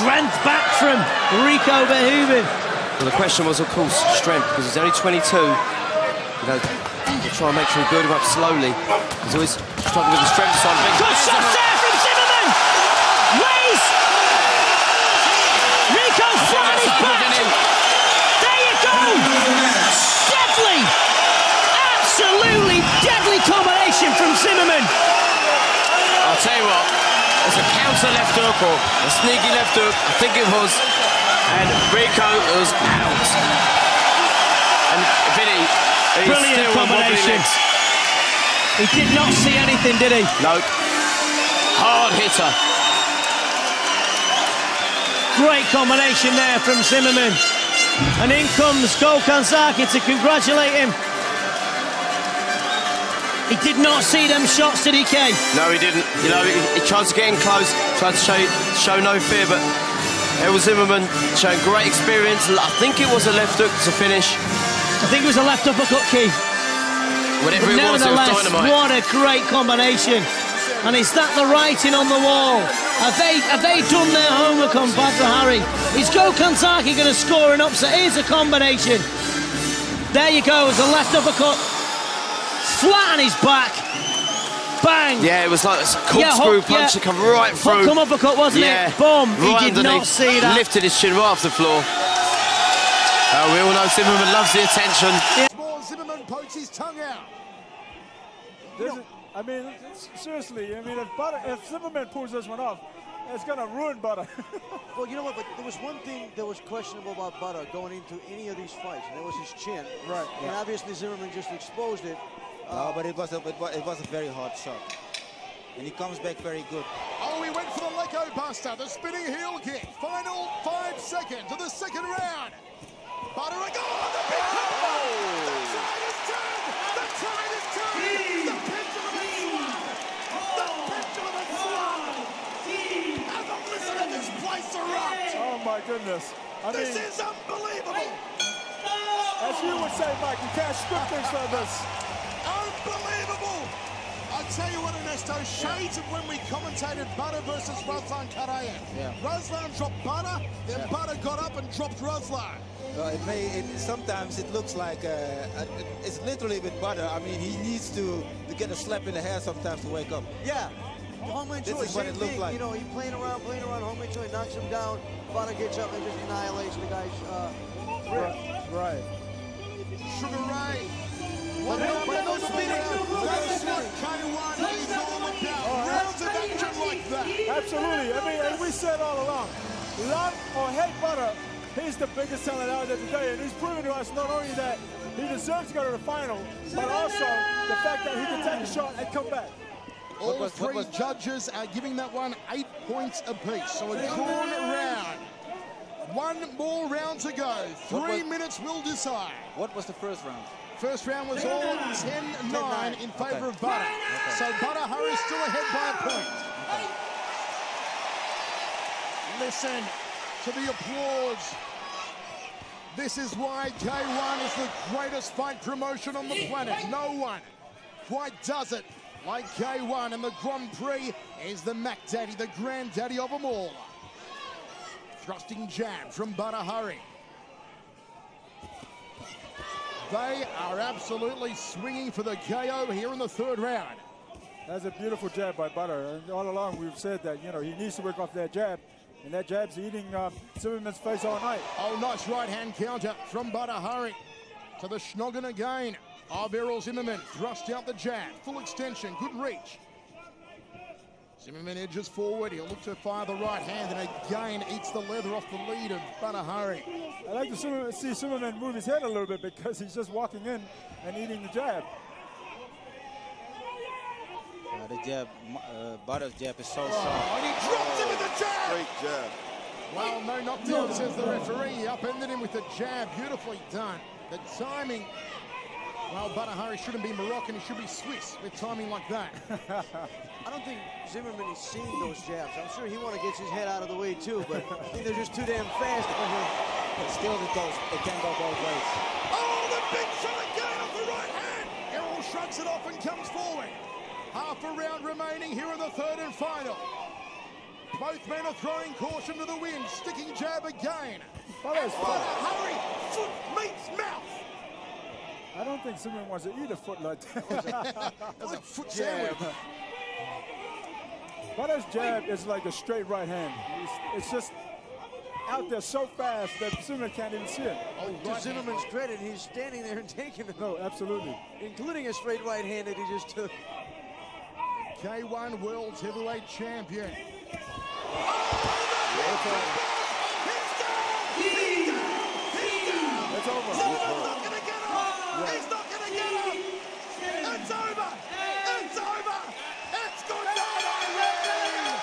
strength back from Rico Verhoeven. Well, the question was, of course, strength, because he's only 22. You know, try and make sure we build him up slowly. He's always struggling with the strength side of things. Good shot there from Zimmerman! Raise! Rico flat his back! There you go! Deadly! Absolutely deadly combination from Zimmerman! I'll tell you what, it's a counter left hook or a sneaky left hook, I think it was, and Rico was out. And Vinny, he's Brilliant combination. He did not see anything, did he? No. Hard hitter. Great combination there from Zimmerman. And in comes Gokhan Saki to congratulate him. He did not see them shots, did he, Kay? No, he didn't. You know, he, he tried to get in close, tried to show show no fear, but Errol Zimmerman showing great experience. I think it was a left hook to finish. I think it was a left uppercut, Key. Whatever But it was, it was nevertheless, dynamite. what a great combination. And is that the writing on the wall? Have they have they done their homework on Badr Hari? Is Saki going to score an upset? Here's a combination. There you go, it's a left uppercut. Flat on his back. Bang. Yeah, it was like a Yeah, corkscrew hook- punch yeah. to come right through. Hook come uppercut, wasn't yeah, it? Boom. right he did not see that. Lifted his chin right off the floor. Uh, we all know Zimmerman loves the attention. Small Zimmerman pokes his tongue out. This is, I mean, seriously, I mean, if, Badr, if Zimmerman pulls this one off, it's going to ruin Badr. Well, you know what? But there was one thing that was questionable about Badr going into any of these fights, and that was his chin. Right. And obviously Zimmerman just exposed it. No, but it was a it was, it was a very hard shot, and he comes back very good. Oh, he went for the Lego Buster, the spinning heel kick. Final five seconds of the second round. Butter a goal on the big The tide is turned. The tide is turned. The pendulum has swung. The pendulum has swung. And the listen of this place erupt. oh, my goodness. I This mean, is unbelievable. as you would say, Mike, you can't script things like this. Unbelievable! I tell you what, Ernesto, shades of when we commentated Badr versus Ruslan Karaev. Yeah. Ruslan dropped Badr, then Yeah. Badr got up and dropped Ruslan. Well, it may it, sometimes it looks like uh, uh, it's literally with butter. I mean, he needs to to get a slap in the head sometimes to wake up. Yeah. Home This Choi, is what same it looked thing. like. You know, he playing around, playing around. Home Choi knocks him down. Badr gets up and just annihilates the guy's uh, rib. Right. Sugar Ray. What But no- but no spinning. That's what K1 is all about. Rounds of action like that. Absolutely. I mean, and we said all along, Love or hate Badr, he's the biggest talent out there today, and he's proven to us not only that he deserves to go to the final, but also the fact that he can take a shot and come back. All was- what three was- judges are giving that one eight points apiece. So a drawn round. One more round to go. What Three was- minutes will decide. What was the first round? First round was all 10-9 in favour Okay. of Badr. So Badr Hari still ahead by a point. Listen to the applause. This is why K1 is the greatest fight promotion on the planet. No one quite does it like K1 and the Grand Prix is the Mac Daddy, the granddaddy of them all. Thrusting jab from Badr Hari. They are absolutely swinging for the KO here in the third round. That's a beautiful jab by Badr. And all along we've said that, you know, he needs to work off that jab. And that jab's eating uh, Zimmerman's face all night. Oh, nice right hand counter from Badr Hari to the schnoggin again Errol Zimmerman. Thrust out the jab, full extension, good reach. Zimmerman edges forward. He'll look to fire the right hand and again eats the leather off the lead of Badr Hari. I like to Zimmerman- see Zimmerman move his head a little bit because he's just walking in and eating the jab. Uh, the jab, uh, Badr's jab is so Oh, sharp. and he dropped him with the jab. Great jab. Well, no knockdown, says the referee. He upended him with the jab. Beautifully done. The timing. Well, Badr Hari shouldn't be Moroccan. He should be Swiss with timing like that. I don't think Zimmerman is seeing those jabs. I'm sure he want to get his head out of the way too, but I think they're just too damn fast for him. But still, it goes. It can go both ways. Oh, the big shot again off the right hand. Errol shrugs it off and comes forward. Half a round remaining here in the third and final. Both men are throwing caution to the wind. Sticking jab again. Badr is Badr. Hari, foot meets mouth. I don't think Zimmerman wants to eat a foot like that. That's a foot sandwich. Badr's jab is like a straight right hand. It's, it's just out there so fast that Zimmerman can't even see it. Oh, To right. Zimmerman's credit, he's standing there and taking it, No, absolutely. including a straight right hand that he just took. K1 World Heavyweight Champion. It's over. He's not going to get up. He's not going to get up. It's over. It's over. It's good night already.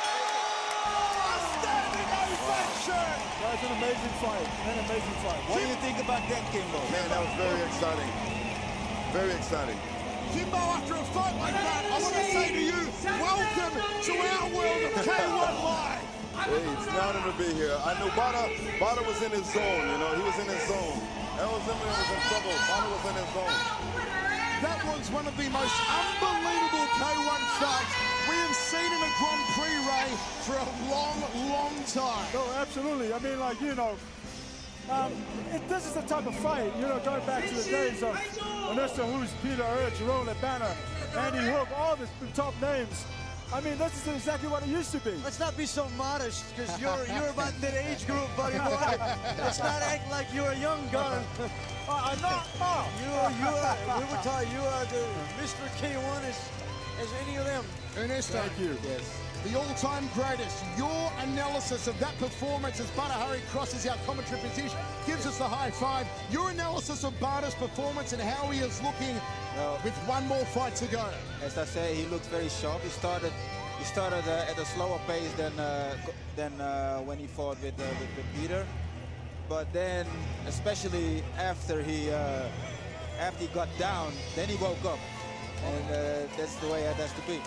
A standing ovation. That's an amazing fight. An amazing fight. What do you think about that, Kimbo? Man, that was very exciting. Very exciting. Jimbo, after a fight like that, I want to say to you, welcome to our world of K1 Live. Hey, it's an honor to be here. I knew Badr, Badr was in his zone, you know, he was in his zone. Errol Zimmerman was in trouble. Badr was in his zone. That was one of the most unbelievable K1 fights we have seen in a Grand Prix, Ray, for a long, long time. No, absolutely. I mean, like, you know, um, it, this is the type of fight, you know, going back to the days of Ernesto Hoost, Peter Aerts, Roland Banner, Andy Hug, all the top names. I mean, this is exactly what it used to be. Let's not be so modest, because you're you're about that age group, buddy boy. Let's not act like you're a young gun. Uh, I'm not. You are, you are, we were taught you are the Mr. K1 as, as any of them. Ernesto, Thank you. Yes. The all-time greatest. Your analysis of that performance as Badr Hari crosses our commentary position gives us the high five. Your analysis of Badr's performance and how he is looking Well- with one more fight to go. As I say, he looks very sharp. He started, he started uh, at a slower pace than uh, than uh, when he fought with, uh, with with Peter. But then, especially after he uh, after he got down, then he woke up, and uh, that's the way it has to be.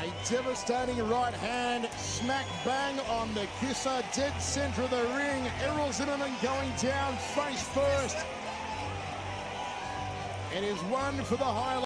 A devastating right hand, smack bang on the kisser, dead center of the ring. Errol Zimmerman going down face first. It is one for the highlight.